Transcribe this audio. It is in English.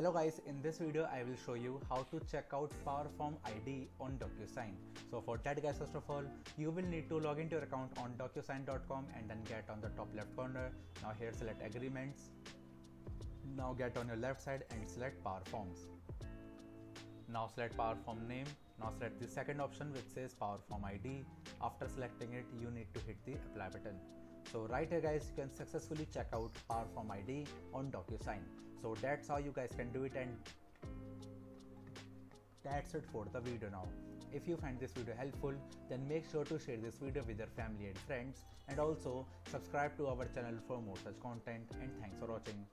Hello guys, in this video I will show you how to check out Powerform ID on DocuSign. So for that guys first of all, you will need to log into your account on DocuSign.com and then get on the top left corner. Now here select agreements. Now get on your left side and select Powerforms. Now select Powerform name. Now select the second option which says Powerform ID. After selecting it, you need to hit the apply button. So right here guys, you can successfully check out Powerform ID on DocuSign. So that's how you guys can do it and that's it for the video now. If you find this video helpful, then make sure to share this video with your family and friends and also subscribe to our channel for more such content and thanks for watching.